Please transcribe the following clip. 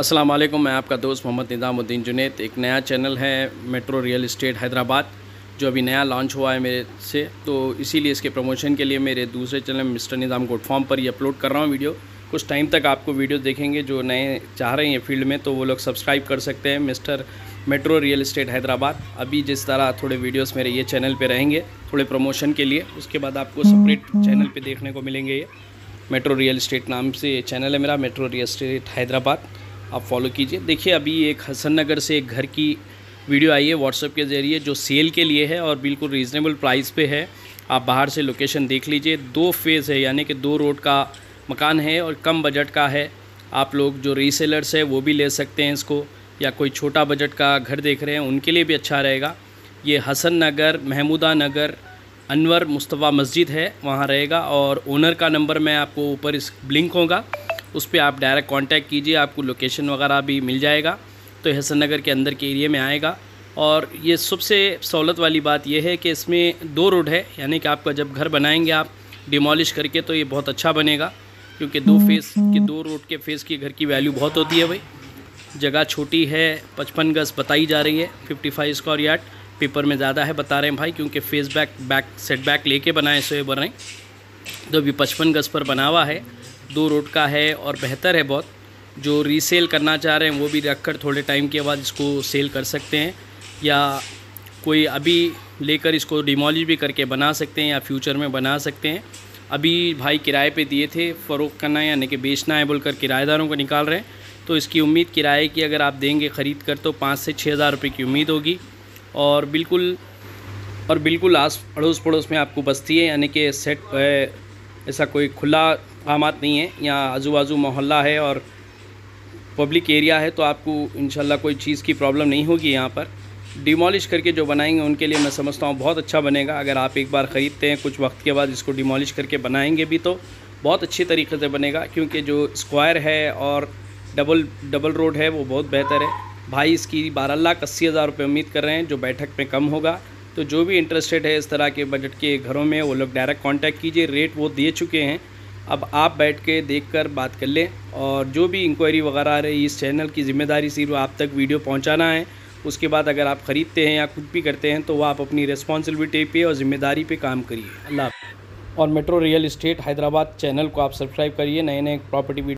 अस्सलाम वालेकुम मैं आपका दोस्त मोहम्मद निज़ामुद्दीन जुनेद। एक नया चैनल है, मेट्रो रियल इस्टेट हैदराबाद, जो अभी नया लॉन्च हुआ है मेरे से। तो इसीलिए इसके प्रमोशन के लिए मेरे दूसरे चैनल मिस्टर निज़ाम गोड फॉर्म पर ही अपलोड कर रहा हूँ वीडियो। कुछ टाइम तक आपको वीडियो देखेंगे जो नए चाह रहे हैं फ़ील्ड में तो वो लोग सब्सक्राइब कर सकते हैं mister metro real estate Hyderabad. अभी जिस तरह थोड़े वीडियोस मेरे ये चैनल पे रहेंगे, थोड़े प्रमोशन के लिए, उसके बाद आपको सेपरेट चैनल पे देखने को मिलेंगे ये। मेट्रो रियल इस्टेट नाम से चैनल है मेरा, मेट्रो रियल इस्टेट हैदराबाद। आप फॉलो कीजिए। देखिए, अभी एक हसन नगर से एक घर की वीडियो आई है व्हाट्सएप के ज़रिए, जो सेल के लिए है और बिल्कुल रीज़नेबल प्राइस पे है। आप बाहर से लोकेशन देख लीजिए। दो फ़ेज़ है, यानी कि दो रोड का मकान है और कम बजट का है। आप लोग जो रीसेलर्स है, वो भी ले सकते हैं इसको। या कोई छोटा बजट का घर देख रहे हैं, उनके लिए भी अच्छा रहेगा। ये हसन नगर महमूदा नगर, अनवर मुस्तफ़ा मस्जिद है, वहाँ रहेगा। और ओनर का नंबर मैं आपको ऊपर इस ब्लिंक होगा। उस पर आप डायरेक्ट कांटेक्ट कीजिए आपको लोकेशन वगैरह भी मिल जाएगा। तो हसन नगर के अंदर के एरिए में आएगा। और ये सबसे सहूलत वाली बात यह है कि इसमें दो रोड है यानी कि आपका जब घर बनाएँगे आप डिमोलिश करके तो ये बहुत अच्छा बनेगा क्योंकि दो फेस के दो रोड के फेस की घर की वैल्यू बहुत होती है भाई। जगह छोटी है पचपन गज बताई जा रही है fifty five square yard paper में ज़्यादा है बता रहे हैं भाई क्योंकि face back back set back लेके बनाए सो ये बन रहे हैं। तो अभी पचपन गज पर बना हुआ है दो रोड का है और बेहतर है बहुत। जो रीसेल करना चाह रहे हैं, वो भी रख कर थोड़े टाइम के बाद इसको सेल कर सकते हैं। या कोई अभी लेकर इसको डिमोलिश भी करके बना सकते हैं या फ्यूचर में बना सकते हैं। अभी भाई किराए पे दिए थे फ़रोख करना यानी कि बेचना है बोलकर किराएदारों को निकाल रहे हैं। तो इसकी उम्मीद किराए की अगर आप देंगे ख़रीद कर तो पाँच से छः हज़ार रुपये की उम्मीद होगी। और बिल्कुल और बिल्कुल आस अड़ोस पड़ोस में आपको बस्ती है, यानी कि सेट ऐसा कोई खुला आमात नहीं है, यहाँ आजू बाजू मोहल्ला है और पब्लिक एरिया है तो आपको इंशाल्लाह कोई चीज़ की प्रॉब्लम नहीं होगी यहाँ पर। डिमोलिश करके जो बनाएँगे, उनके लिए मैं समझता हूँ बहुत अच्छा बनेगा। अगर आप एक बार ख़रीदते हैं, कुछ वक्त के बाद इसको डिमोलिश करके बनाएँगे भी तो बहुत अच्छी तरीके से बनेगा, क्योंकि जो स्क्वायर है और डबल डबल रोड है, वो बहुत बेहतर है। भाई, इसकी बारह लाख अस्सी हज़ार रुपये उम्मीद कर रहे हैं, जो बैठक में कम होगा। तो जो भी इंटरेस्टेड है इस तरह के बजट के घरों में, वो लोग डायरेक्ट कांटेक्ट कीजिए। रेट वो दे चुके हैं अब आप बैठ के देख कर बात कर लें और जो भी इंक्वायरी वगैरह आ रही इस चैनल की ज़िम्मेदारी सिर्फ़ आप तक वीडियो पहुंचाना है। उसके बाद अगर आप ख़रीदते हैं या कुछ भी करते हैं तो वह आप अपनी रिस्पॉन्सिबिलिटी पे और ज़िम्मेदारी पे काम करिए। अल्लाह और metro real estate Hyderabad channel को आप सब्सक्राइब करिए। नए नए प्रॉपर्टी